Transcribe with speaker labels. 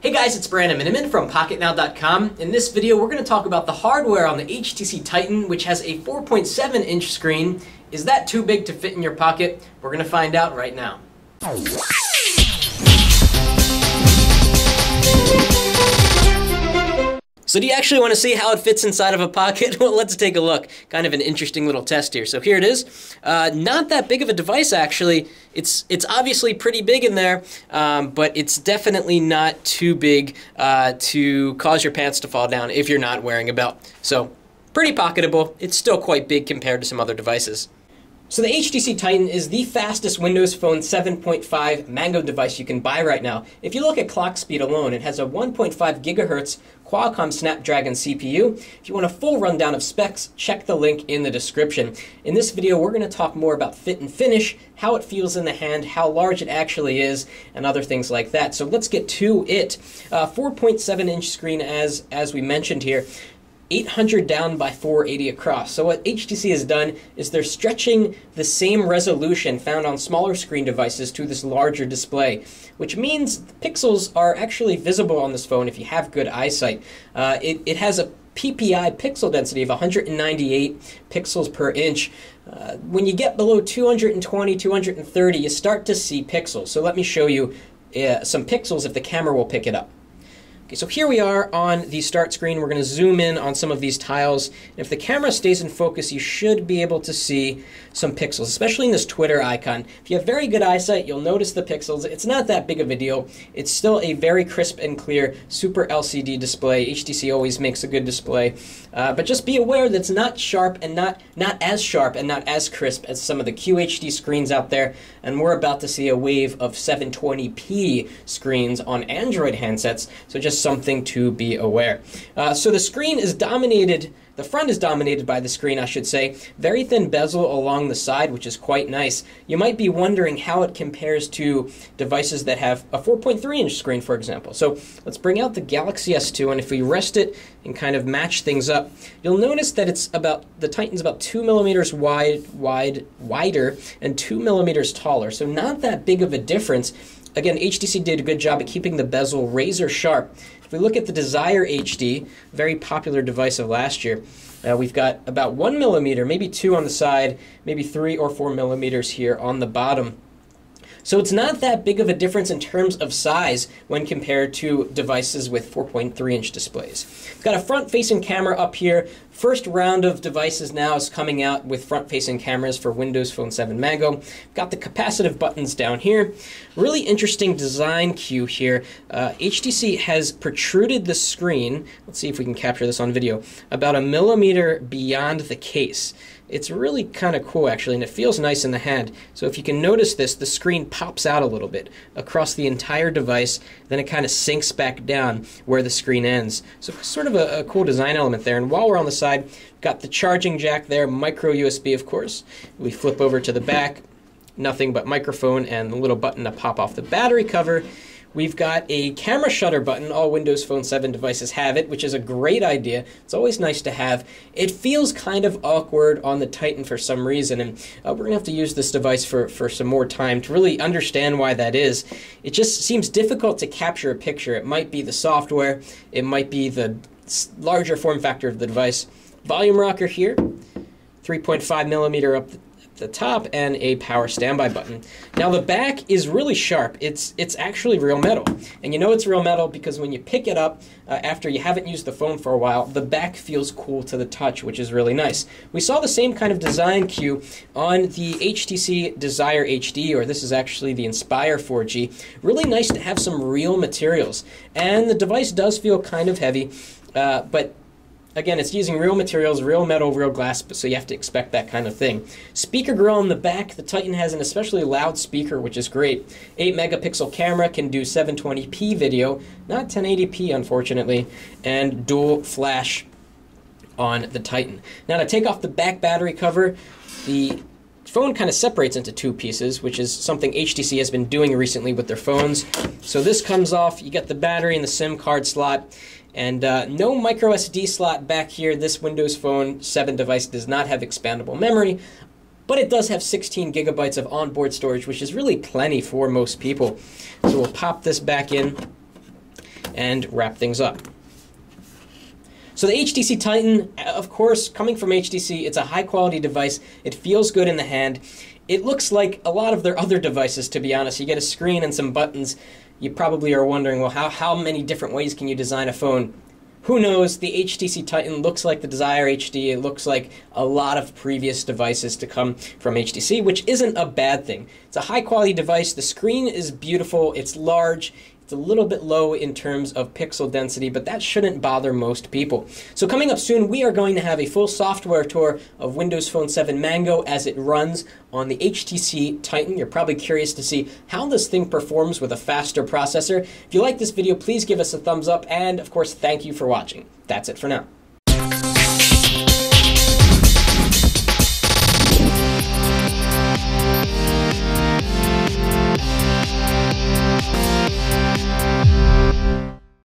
Speaker 1: Hey guys, it's Brandon Miniman from PocketNow.com. In this video, we're going to talk about the hardware on the HTC Titan, which has a 4.7 inch screen. Is that too big to fit in your pocket? We're going to find out right now. So do you actually want to see how it fits inside of a pocket? Well, let's take a look. Kind of an interesting little test here. So here it is. Uh, not that big of a device, actually. It's it's obviously pretty big in there, um, but it's definitely not too big uh, to cause your pants to fall down if you're not wearing a belt. So pretty pocketable. It's still quite big compared to some other devices. So the HTC Titan is the fastest Windows Phone 7.5 Mango device you can buy right now. If you look at clock speed alone, it has a 1.5 gigahertz Qualcomm Snapdragon CPU. If you want a full rundown of specs, check the link in the description. In this video, we're going to talk more about fit and finish, how it feels in the hand, how large it actually is, and other things like that. So let's get to it. Uh, 4.7 inch screen as, as we mentioned here. 800 down by 480 across. So what HTC has done is they're stretching the same resolution found on smaller screen devices to this larger display, which means pixels are actually visible on this phone if you have good eyesight. Uh, it, it has a PPI pixel density of 198 pixels per inch. Uh, when you get below 220, 230, you start to see pixels. So let me show you uh, some pixels if the camera will pick it up. Okay, so here we are on the start screen. We're going to zoom in on some of these tiles. If the camera stays in focus, you should be able to see some pixels, especially in this Twitter icon. If you have very good eyesight, you'll notice the pixels. It's not that big of a deal. It's still a very crisp and clear Super LCD display. HTC always makes a good display. Uh, but just be aware that it's not sharp and not, not as sharp and not as crisp as some of the QHD screens out there. And we're about to see a wave of 720p screens on Android handsets. So just something to be aware. Uh, so the screen is dominated the front is dominated by the screen, I should say. Very thin bezel along the side, which is quite nice. You might be wondering how it compares to devices that have a 4.3 inch screen, for example. So let's bring out the Galaxy S2, and if we rest it and kind of match things up, you'll notice that it's about the Titan's about two millimeters wide, wide, wider, and two millimeters taller. So not that big of a difference. Again, HTC did a good job at keeping the bezel razor sharp. If we look at the Desire HD, very popular device of last year, uh, we've got about one millimeter, maybe two on the side, maybe three or four millimeters here on the bottom. So it's not that big of a difference in terms of size when compared to devices with 4.3 inch displays. Got a front facing camera up here. First round of devices now is coming out with front facing cameras for Windows Phone 7 Mango. Got the capacitive buttons down here. Really interesting design cue here. Uh, HTC has protruded the screen, let's see if we can capture this on video, about a millimeter beyond the case. It's really kind of cool actually, and it feels nice in the hand. So if you can notice this, the screen pops out a little bit across the entire device, then it kind of sinks back down where the screen ends. So sort of a, a cool design element there. And while we're on the side, got the charging jack there, micro USB of course. We flip over to the back, nothing but microphone and the little button to pop off the battery cover. We've got a camera shutter button. All Windows Phone 7 devices have it, which is a great idea. It's always nice to have. It feels kind of awkward on the Titan for some reason, and uh, we're going to have to use this device for, for some more time to really understand why that is. It just seems difficult to capture a picture. It might be the software, it might be the larger form factor of the device. Volume rocker here, 3.5 millimeter up the top and a power standby button. Now the back is really sharp. It's it's actually real metal. And you know it's real metal because when you pick it up uh, after you haven't used the phone for a while, the back feels cool to the touch, which is really nice. We saw the same kind of design cue on the HTC Desire HD, or this is actually the Inspire 4G. Really nice to have some real materials. And the device does feel kind of heavy, uh, but Again, it's using real materials, real metal, real glass, so you have to expect that kind of thing. Speaker grill on the back. The Titan has an especially loud speaker, which is great. 8 megapixel camera can do 720p video, not 1080p unfortunately, and dual flash on the Titan. Now to take off the back battery cover, the phone kind of separates into two pieces, which is something HTC has been doing recently with their phones. So this comes off, you get the battery and the SIM card slot, and uh, no micro SD slot back here. This Windows Phone 7 device does not have expandable memory, but it does have 16 gigabytes of onboard storage, which is really plenty for most people. So we'll pop this back in. and wrap things up. So the HTC Titan, of course, coming from HTC, it's a high quality device. It feels good in the hand. It looks like a lot of their other devices, to be honest. You get a screen and some buttons. You probably are wondering, well, how, how many different ways can you design a phone? Who knows? The HTC Titan looks like the Desire HD. It looks like a lot of previous devices to come from HTC, which isn't a bad thing. It's a high quality device. The screen is beautiful. It's large. It's a little bit low in terms of pixel density, but that shouldn't bother most people. So coming up soon, we are going to have a full software tour of Windows Phone 7 Mango as it runs on the HTC Titan. You're probably curious to see how this thing performs with a faster processor. If you like this video, please give us a thumbs up, and of course, thank you for watching. That's it for now.